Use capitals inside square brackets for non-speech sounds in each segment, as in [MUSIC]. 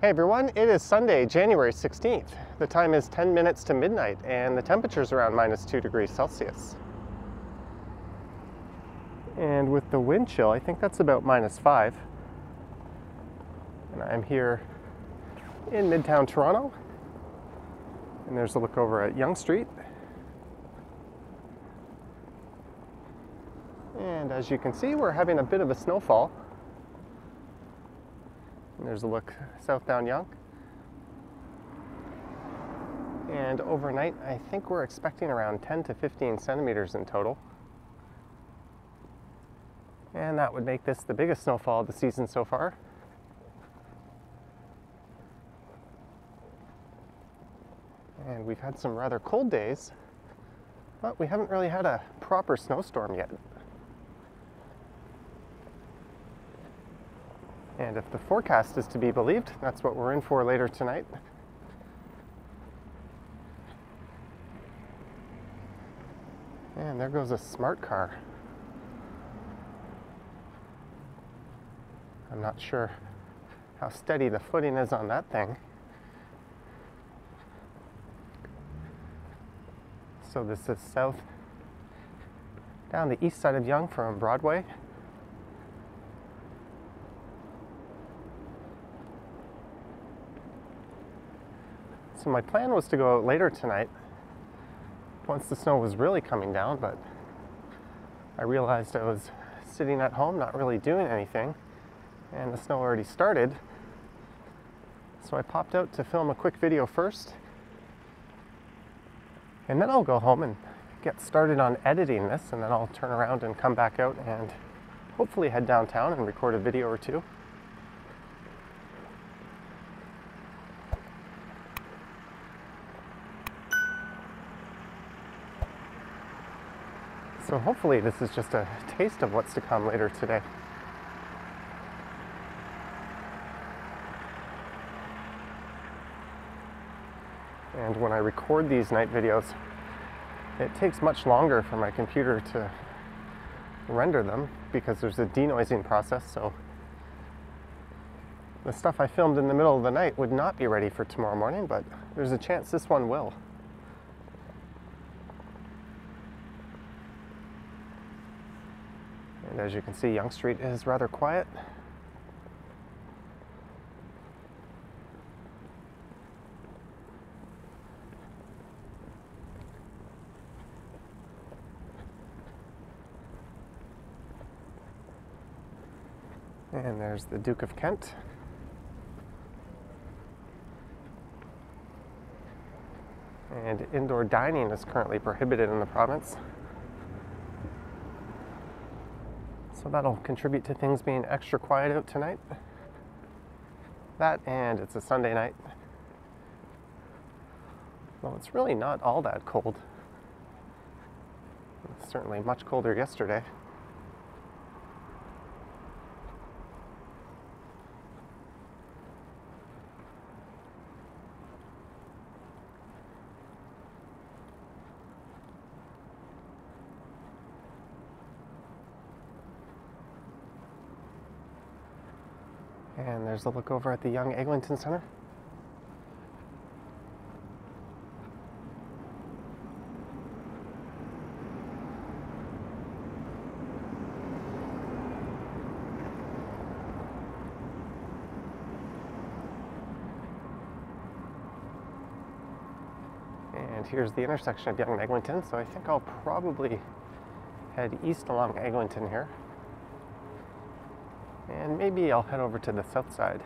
Hey everyone, it is Sunday, January 16th. The time is 10 minutes to midnight and the temperature is around minus 2 degrees Celsius. And with the wind chill, I think that's about minus 5. And I'm here in Midtown Toronto. And there's a look over at Yonge Street. And as you can see, we're having a bit of a snowfall. There's a look south down Yonge. And overnight, I think we're expecting around 10 to 15 centimeters in total. And that would make this the biggest snowfall of the season so far. And we've had some rather cold days, but we haven't really had a proper snowstorm yet. And if the forecast is to be believed, that's what we're in for later tonight. And there goes a smart car. I'm not sure how steady the footing is on that thing. So this is south down the east side of Yonge from Broadway. So my plan was to go out later tonight once the snow was really coming down, but I realized I was sitting at home not really doing anything and the snow already started. So I popped out to film a quick video first and then I'll go home and get started on editing this and then I'll turn around and come back out and hopefully head downtown and record a video or two. So hopefully this is just a taste of what's to come later today. And when I record these night videos, it takes much longer for my computer to render them because there's a denoising process. So the stuff I filmed in the middle of the night would not be ready for tomorrow morning, but there's a chance this one will. And as you can see, Yonge Street is rather quiet. And there's the Duke of Kent. And indoor dining is currently prohibited in the province. So that'll contribute to things being extra quiet out tonight. That and it's a Sunday night. Well, it's really not all that cold. It's certainly much colder yesterday. And there's a look over at the Yonge Eglinton Center. And here's the intersection of Yonge and Eglinton, so I think I'll probably head east along Eglinton here. And maybe I'll head over to the south side.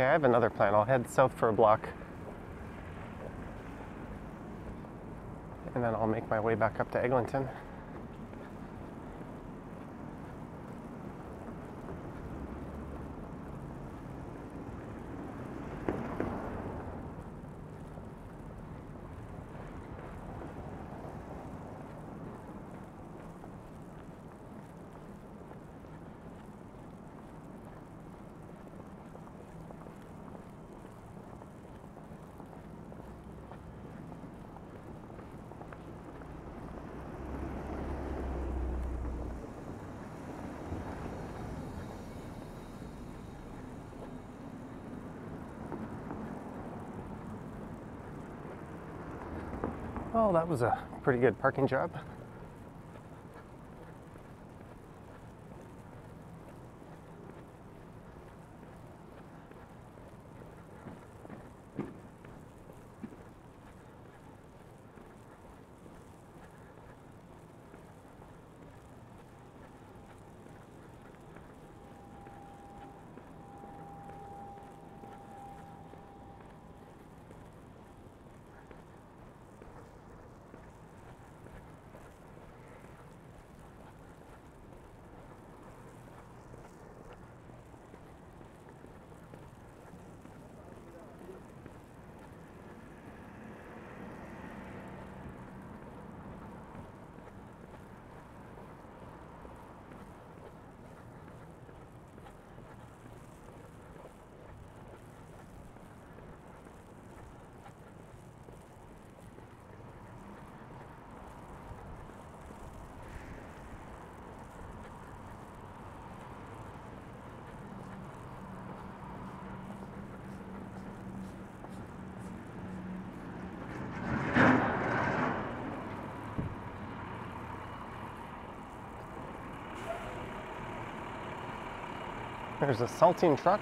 Okay, I have another plan. I'll head south for a block. And then I'll make my way back up to Eglinton. Well, that was a pretty good parking job. There's a salting truck.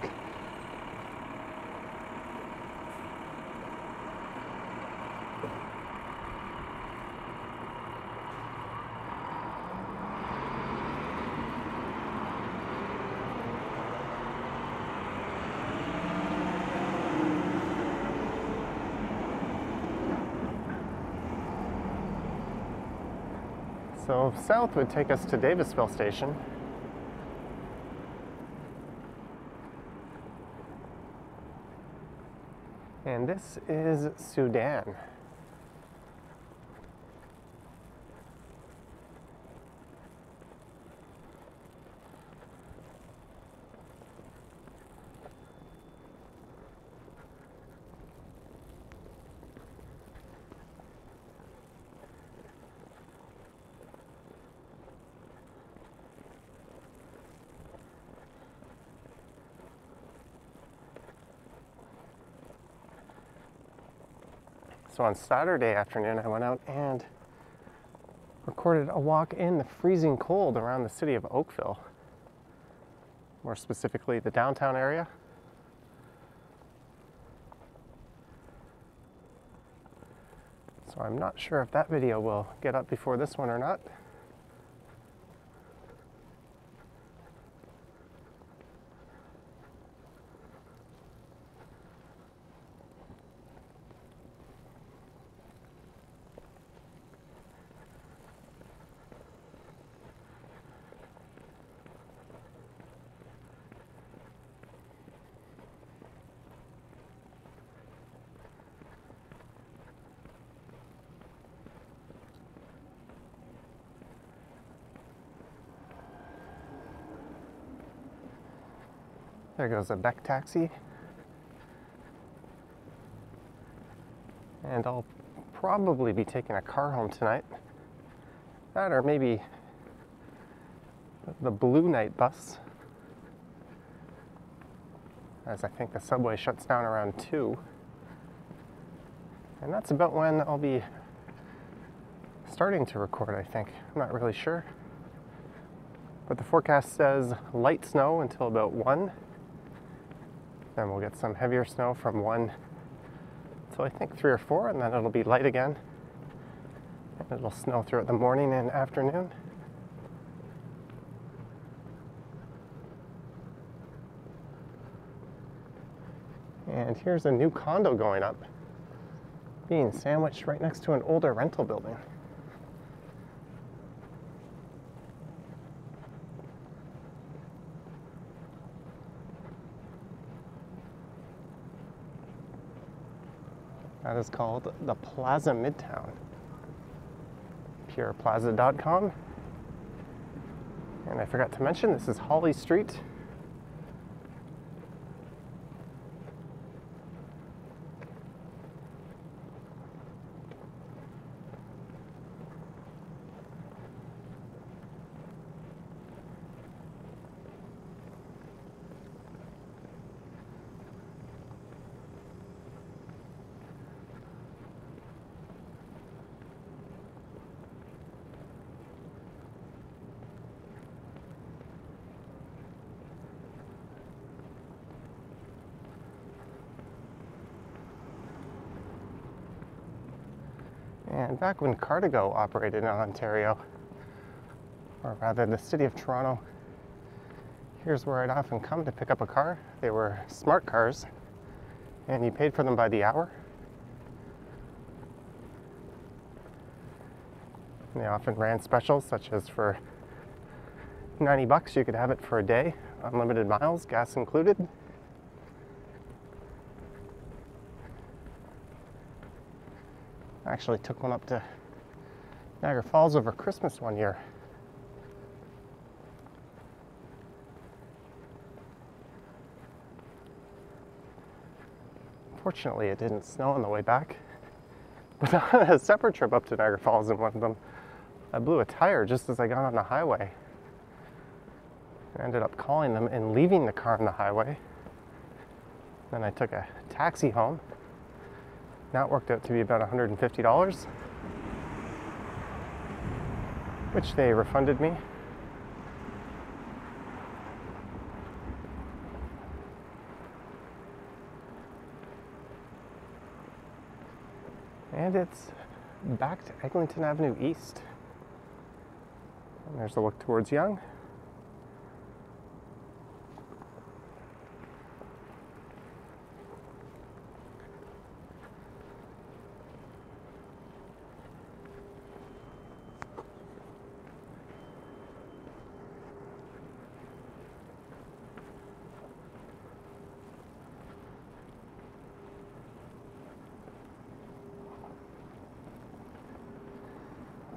So south would take us to Davisville Station. This is Soudan. So on Saturday afternoon, I went out and recorded a walk in the freezing cold around the city of Oakville, more specifically the downtown area. So I'm not sure if that video will get up before this one or not. There goes a Beck taxi. And I'll probably be taking a car home tonight. That or maybe the Blue Night bus. As I think the subway shuts down around 2. And that's about when I'll be starting to record, I think. I'm not really sure. But the forecast says light snow until about 1. Then we'll get some heavier snow from 1 till I think 3 or 4, and then it'll be light again. And it'll snow throughout the morning and afternoon. And here's a new condo going up, being sandwiched right next to an older rental building. That is called the Plaza Midtown. PurePlaza.com. And I forgot to mention, this is Holly Street. And back when Car2Go operated in Ontario, or rather the city of Toronto, here's where I'd often come to pick up a car. They were smart cars, and you paid for them by the hour. And they often ran specials, such as for 90 bucks, you could have it for a day, unlimited miles, gas included. I actually took one up to Niagara Falls over Christmas one year. Fortunately, it didn't snow on the way back. [LAUGHS] But on a separate trip up to Niagara Falls in one of them, I blew a tire just as I got on the highway. I ended up calling them and leaving the car on the highway. Then I took a taxi home that worked out to be about $150, which they refunded me. And it's back to Eglinton Avenue East. And there's a look towards Yonge.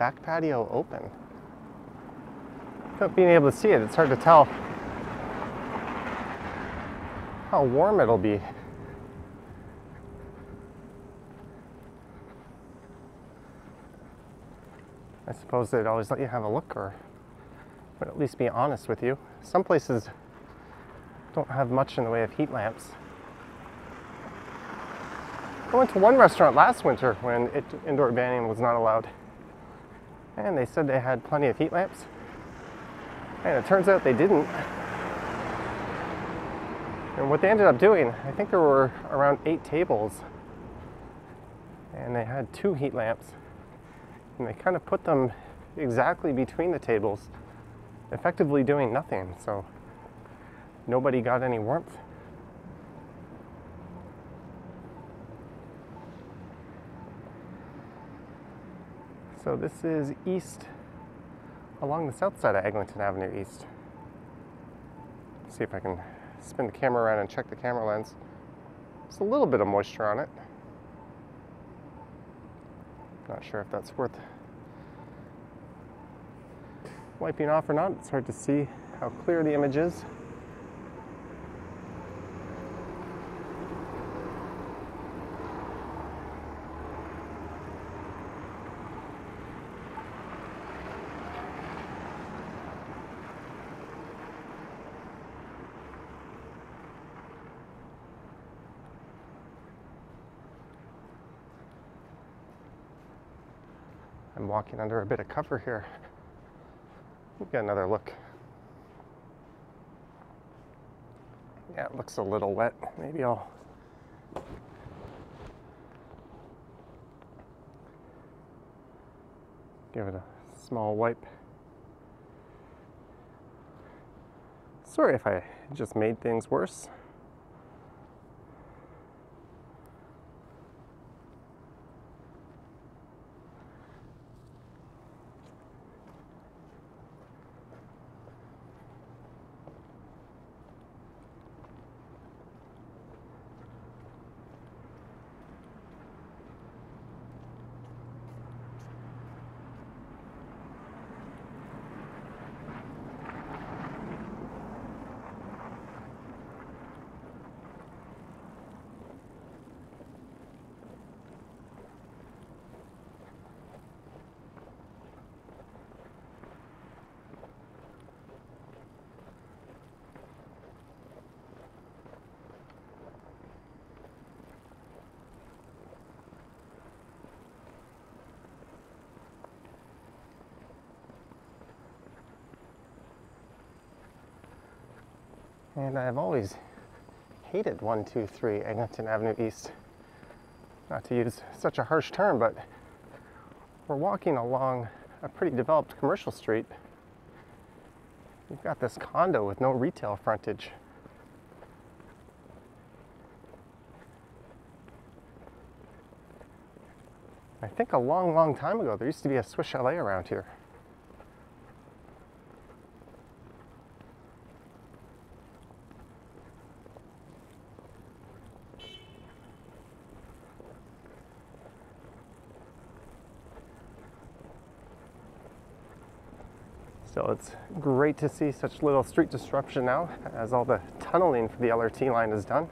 Back patio open. Without being able to see it, it's hard to tell how warm it'll be. I suppose they'd always let you have a look or would at least be honest with you. Some places don't have much in the way of heat lamps. I went to one restaurant last winter when it, indoor dining was not allowed and they said they had plenty of heat lamps. And it turns out they didn't. And what they ended up doing, I think there were around eight tables, and they had two heat lamps, and they kind of put them exactly between the tables, effectively doing nothing. So nobody got any warmth. So this is east along the south side of Eglinton Avenue East. Let's see if I can spin the camera around and check the camera lens. There's a little bit of moisture on it. Not sure if that's worth wiping off or not. It's hard to see how clear the image is. I'm walking under a bit of cover here. we Get another look. Yeah, it looks a little wet. Maybe I'll give it a small wipe. Sorry if I just made things worse. And I've always hated 123 Eglinton Avenue East. Not to use such a harsh term, but we're walking along a pretty developed commercial street. You've got this condo with no retail frontage. I think a long, long time ago, there used to be a Swiss chalet around here. It's great to see such little street disruption now as all the tunneling for the LRT line is done.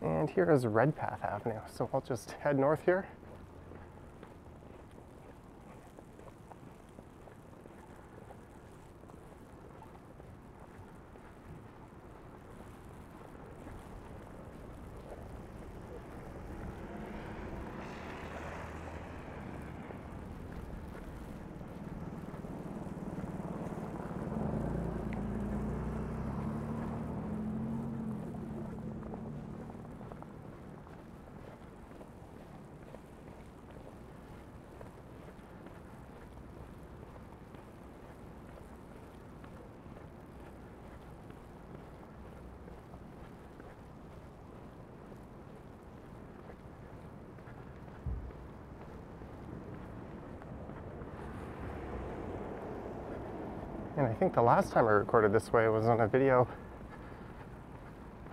And here is Redpath Avenue. So I'll just head north here. And I think the last time I recorded this way was on a video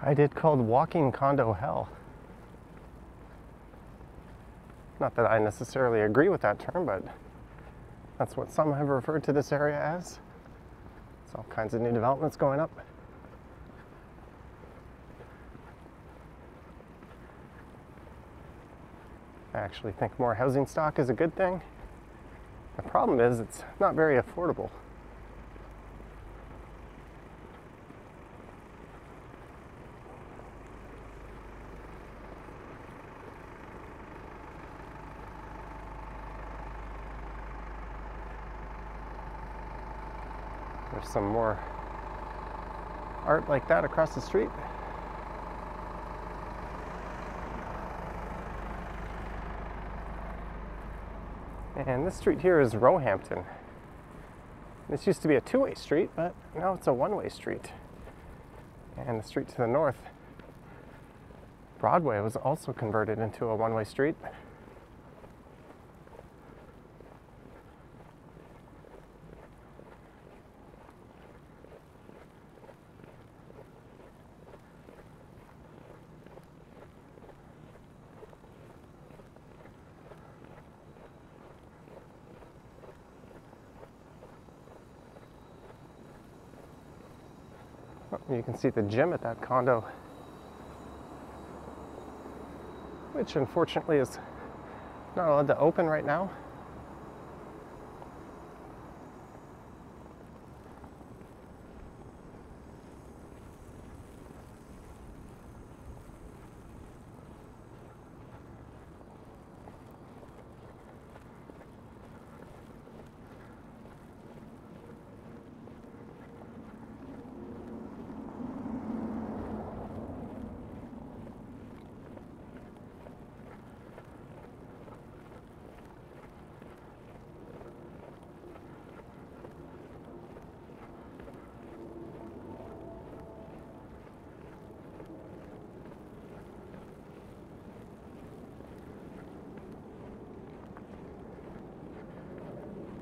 I did called Walking Condo Hell. Not that I necessarily agree with that term, but that's what some have referred to this area as. It's all kinds of new developments going up. I actually think more housing stock is a good thing. The problem is it's not very affordable. There's some more art like that across the street. And this street here is Roehampton. This used to be a two-way street, but now it's a one-way street. And the street to the north, Broadway, was also converted into a one-way street. Can see the gym at that condo, which unfortunately is not allowed to open right now.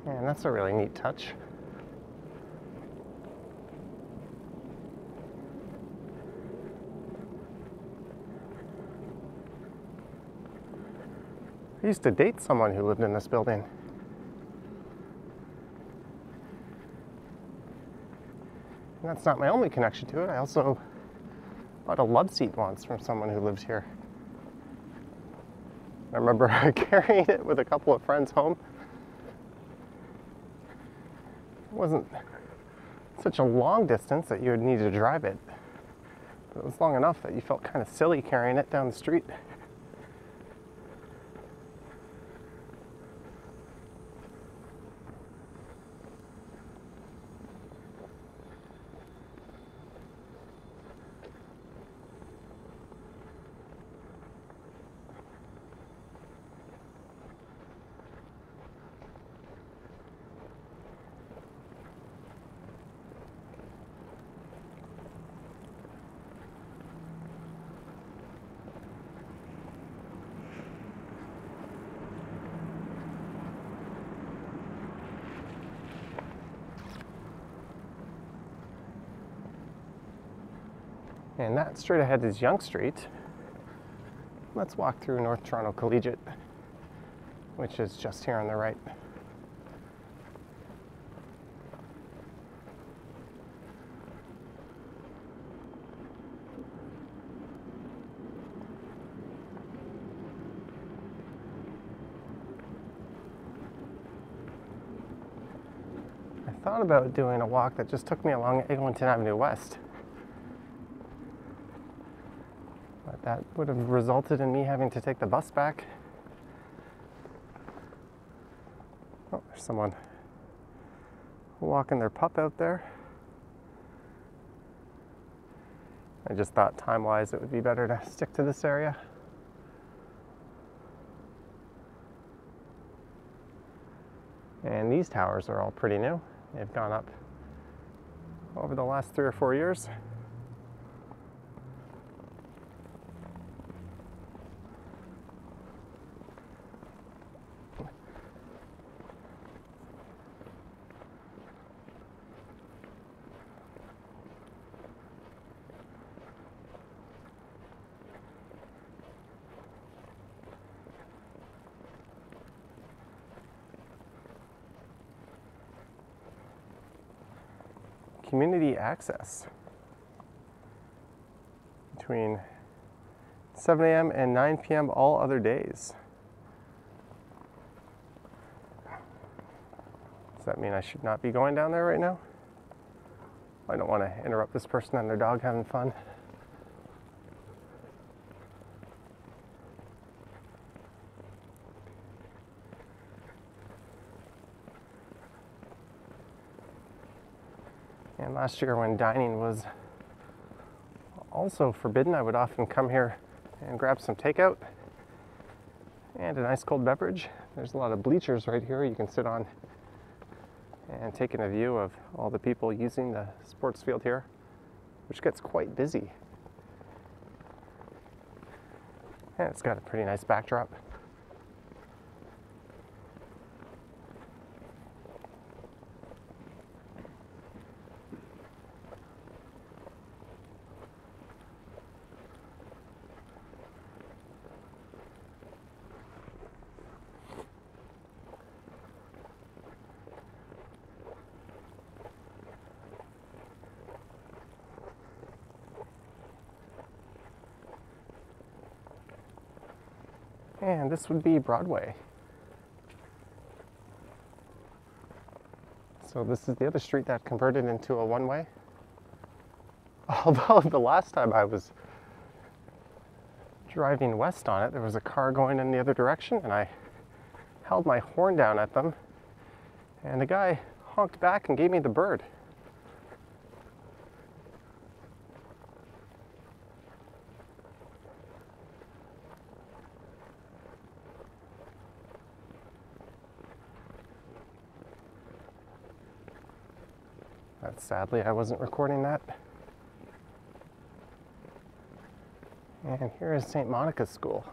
Man, that's a really neat touch. I used to date someone who lived in this building. And that's not my only connection to it. I also bought a love seat once from someone who lived here. I remember [LAUGHS] carrying it with a couple of friends home. It wasn't such a long distance that you would need to drive it. But it was long enough that you felt kind of silly carrying it down the street. And that straight ahead is Yonge Street. Let's walk through North Toronto Collegiate, which is just here on the right. I thought about doing a walk that just took me along Eglinton Avenue West. But that would have resulted in me having to take the bus back. Oh, there's someone walking their pup out there. I just thought time wise it would be better to stick to this area. And these towers are all pretty new. They've gone up over the last three or four years. Community access between 7 a.m. and 9 p.m. all other days. Does that mean I should not be going down there right now? I don't want to interrupt this person and their dog having fun. And last year, when dining was also forbidden, I would often come here and grab some takeout and a nice cold beverage. There's a lot of bleachers right here you can sit on and take in a view of all the people using the sports field here, which gets quite busy. And it's got a pretty nice backdrop. And this would be Broadway. So this is the other street that converted into a one-way. [LAUGHS] Although the last time I was driving west on it, there was a car going in the other direction and I held my horn down at them and the guy honked back and gave me the bird. But sadly, I wasn't recording that. And here is St. Monica's School.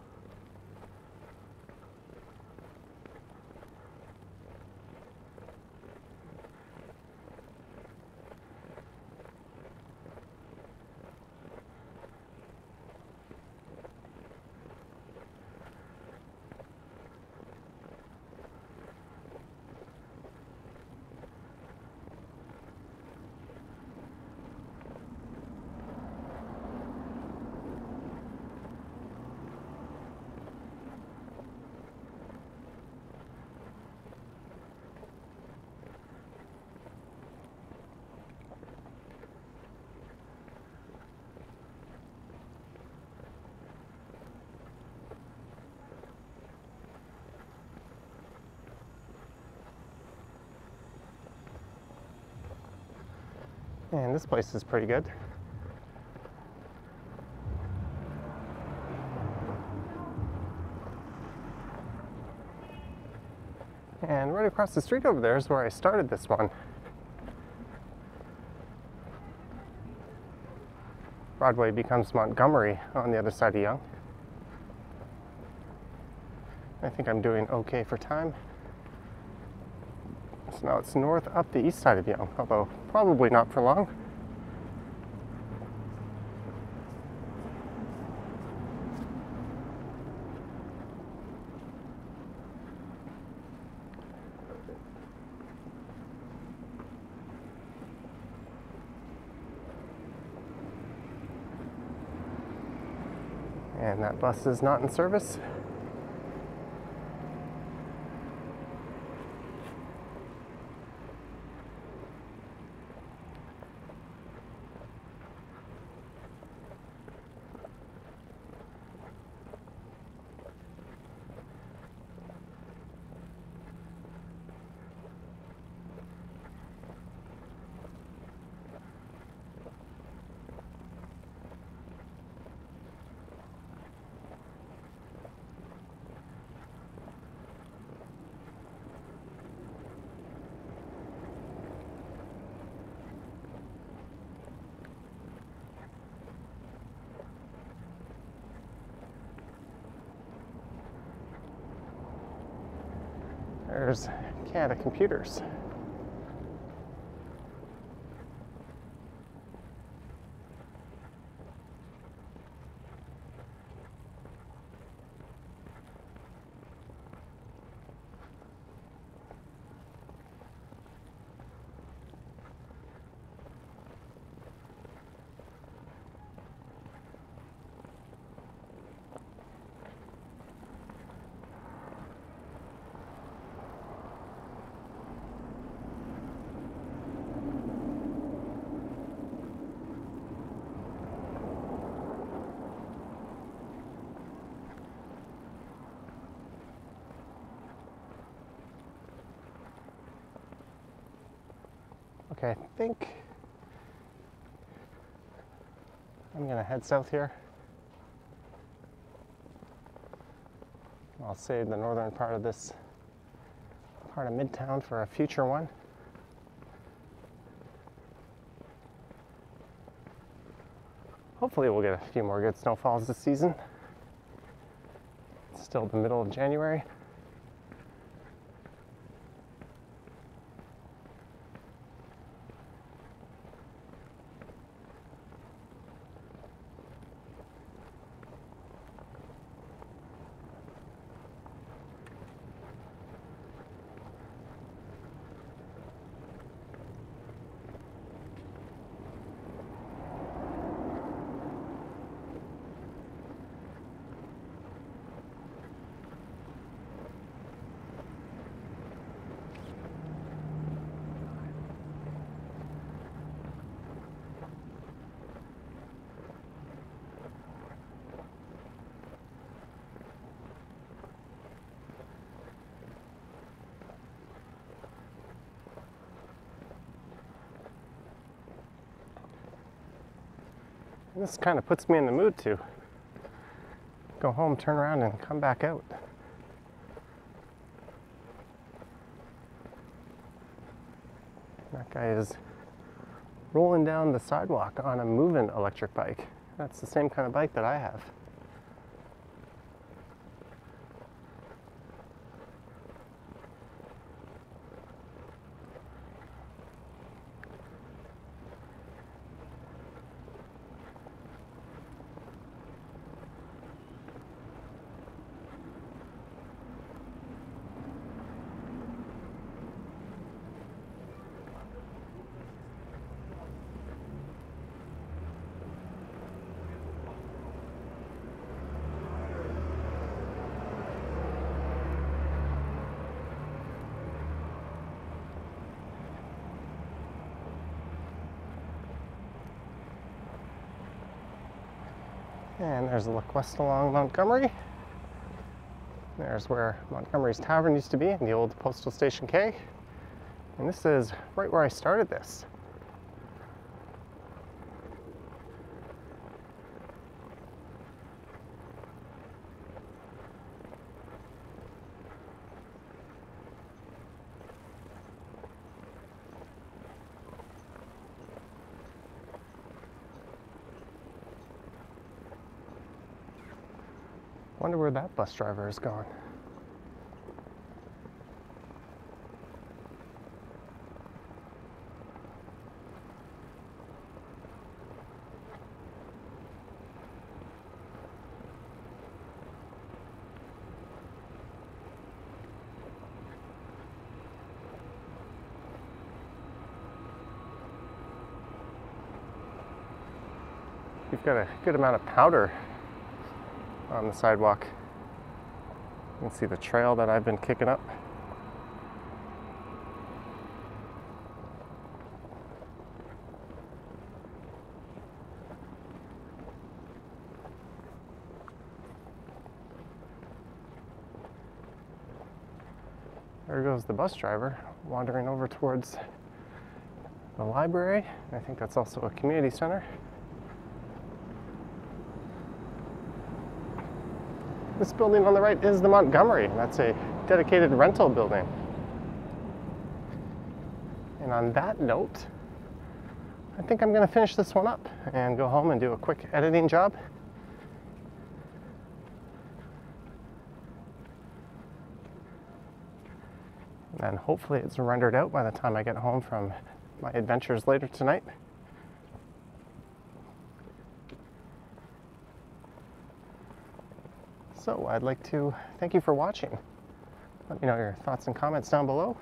And this place is pretty good. And right across the street over there is where I started this one. Broadway becomes Montgomery on the other side of Yonge. I think I'm doing okay for time. Now it's north up the east side of Yonge, although probably not for long. and that bus is not in service. There's Canada Computers. I think I'm gonna head south here. I'll save the northern part of this part of Midtown for a future one. Hopefully we'll get a few more good snowfalls this season. It's still the middle of January. This kind of puts me in the mood to go home, turn around, and come back out. That guy is rolling down the sidewalk on a moving electric bike. That's the same kind of bike that I have. And there's a look west along Montgomery. There's where Montgomery's Tavern used to be in the old Postal Station K. And this is right where I started this. I wonder where that bus driver is gone. You've got a good amount of powder on the sidewalk. You can see the trail that I've been kicking up. There goes the bus driver wandering over towards the library. I think that's also a community center. This building on the right is the Montgomery. That's a dedicated rental building. And on that note, I think I'm going to finish this one up and go home and do a quick editing job. And hopefully it's rendered out by the time I get home from my adventures later tonight. So I'd like to thank you for watching. Let me know your thoughts and comments down below.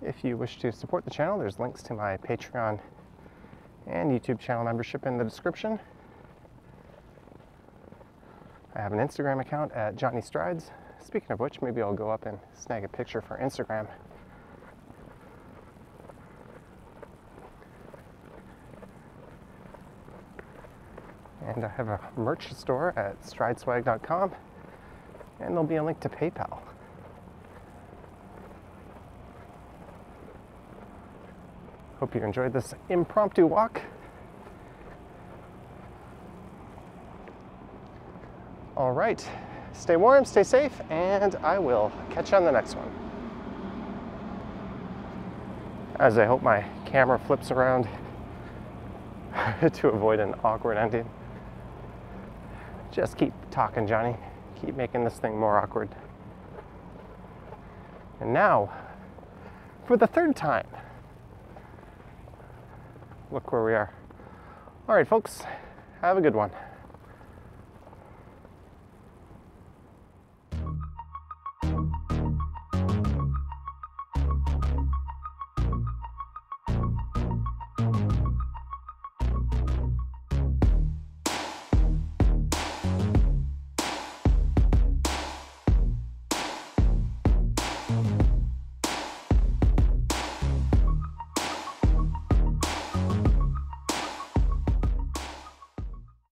If you wish to support the channel, there's links to my Patreon and YouTube channel membership in the description. I have an Instagram account at Johnny Strides. Speaking of which, maybe I'll go up and snag a picture for Instagram. And I have a merch store at strideswag.com, and there'll be a link to PayPal. Hope you enjoyed this impromptu walk. All right, stay warm, stay safe, and I will catch you on the next one. As I hope my camera flips around [LAUGHS] to avoid an awkward ending. Just keep talking, Johnny. Keep making this thing more awkward. And now, for the third time, look where we are. All right, folks, have a good one.